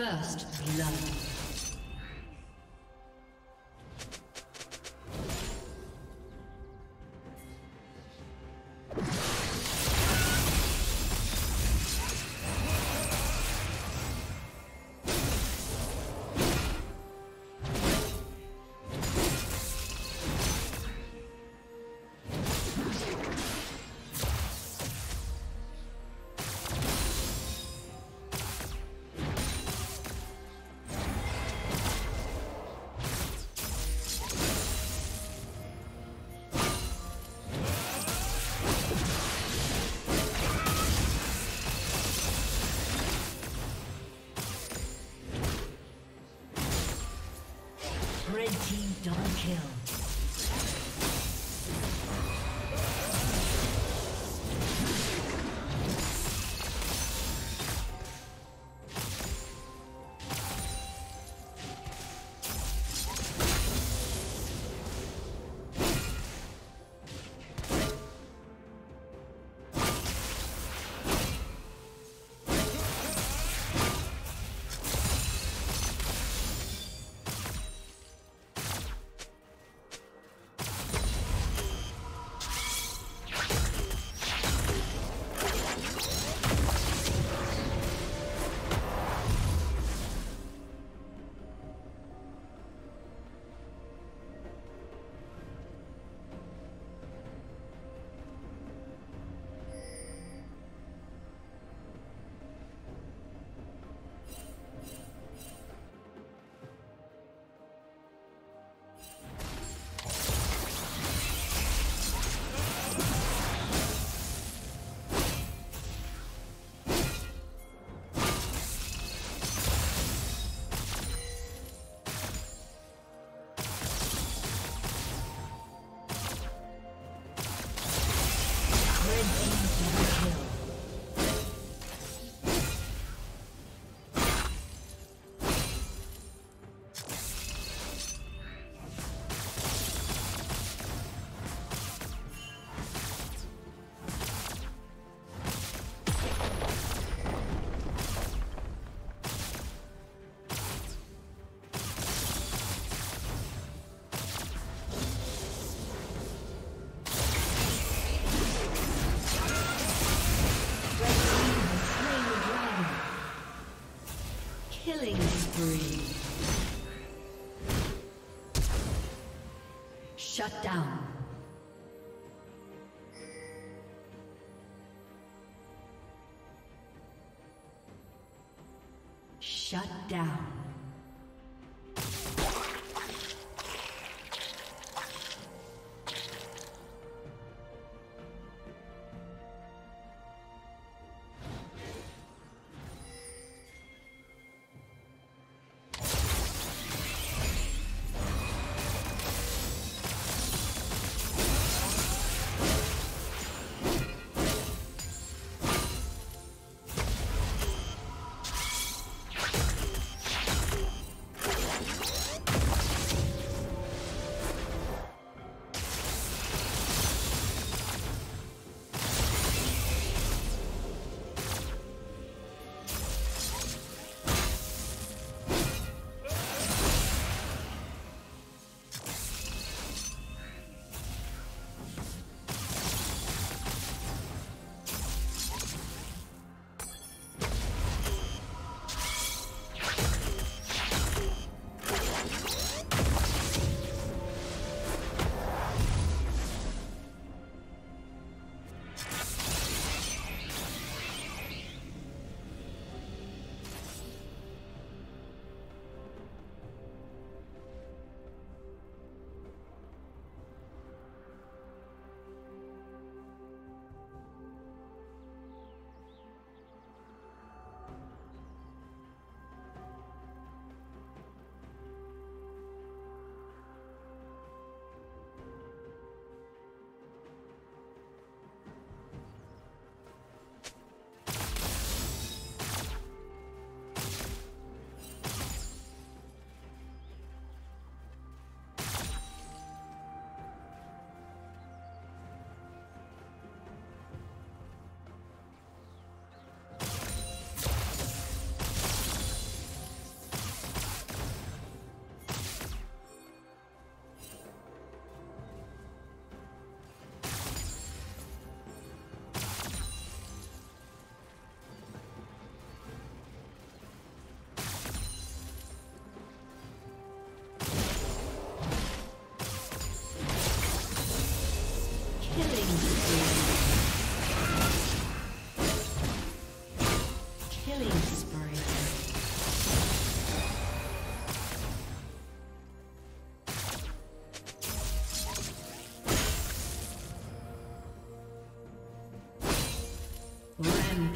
First blood. Shut down. Shut down.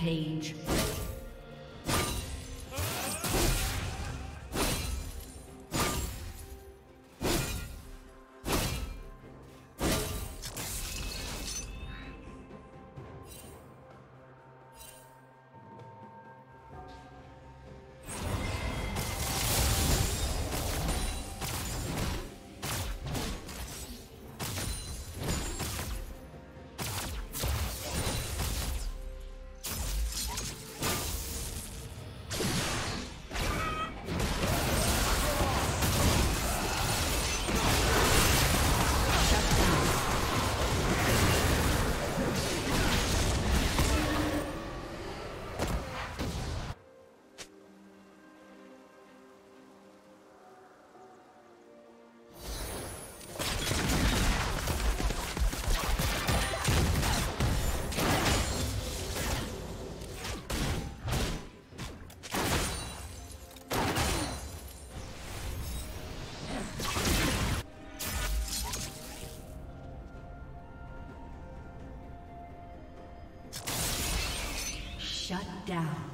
Rampage. Shut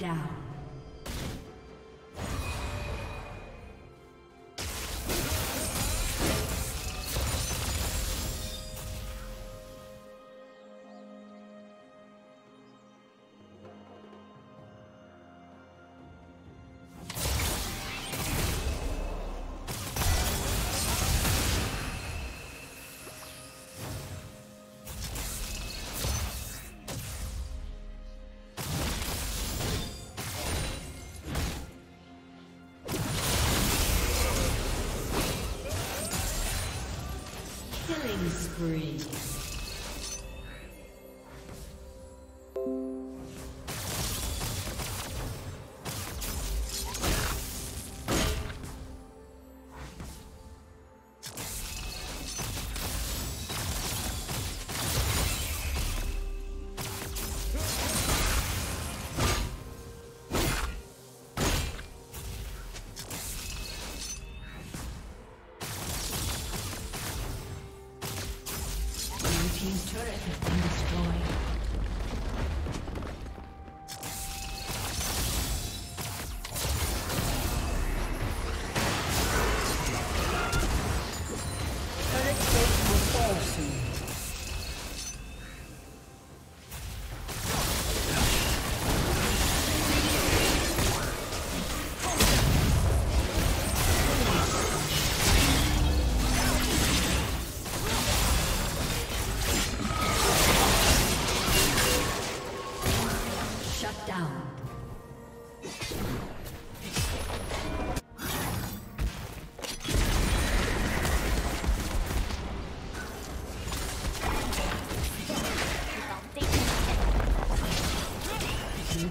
down. Shut spree.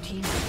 team.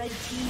Red team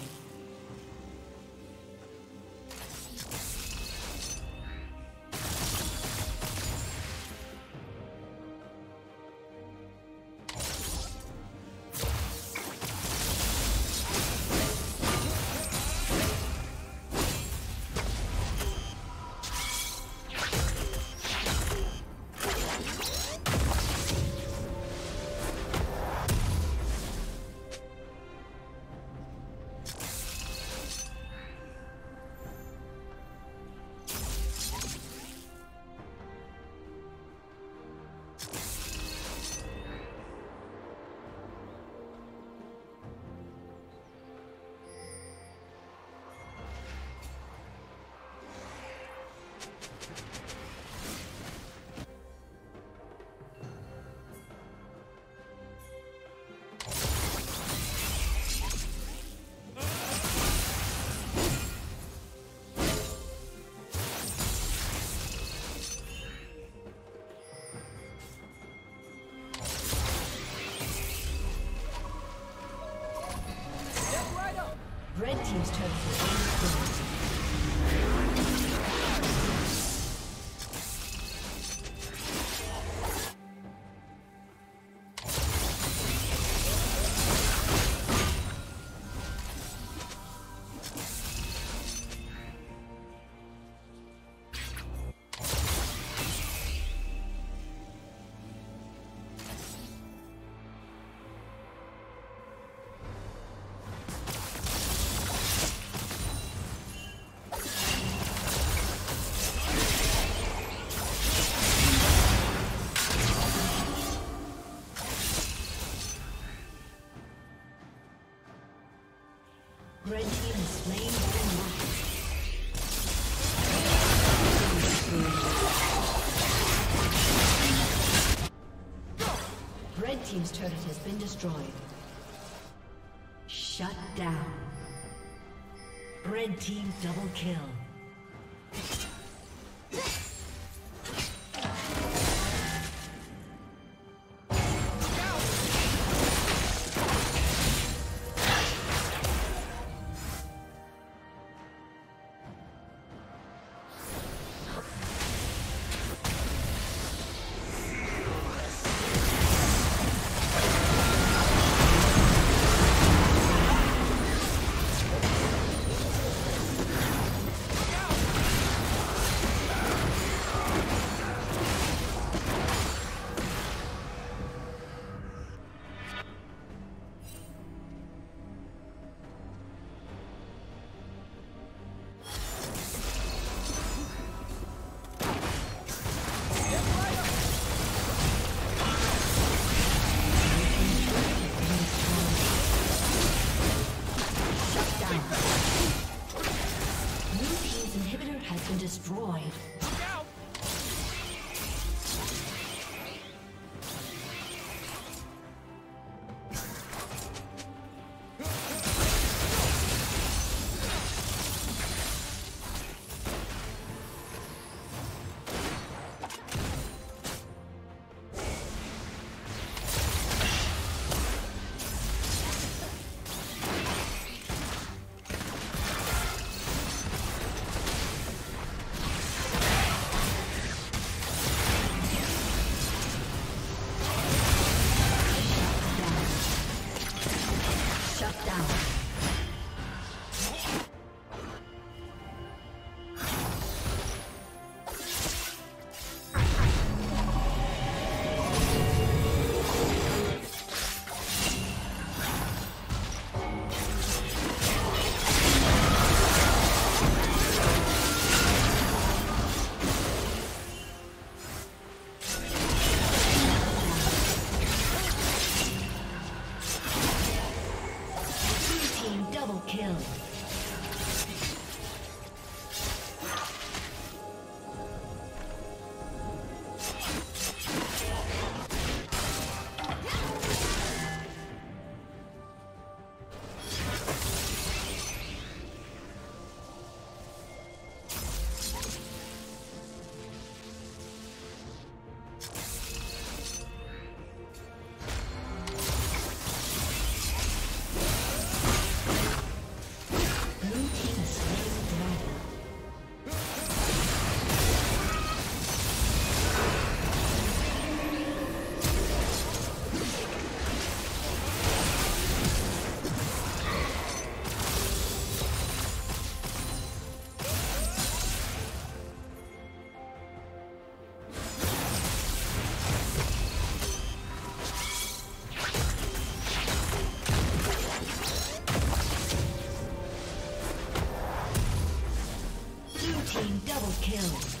Red destroyed. Shut down. Red Team double kill. Kill.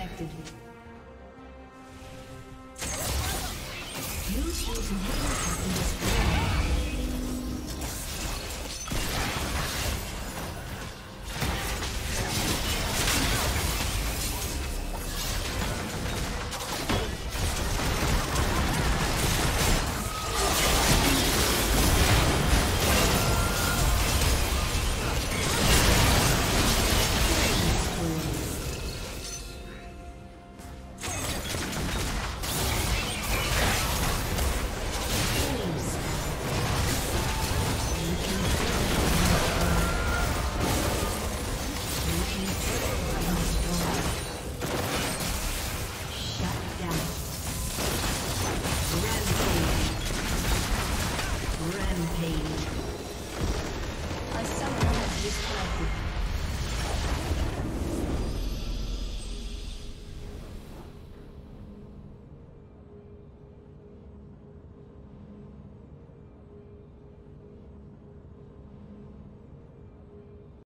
Has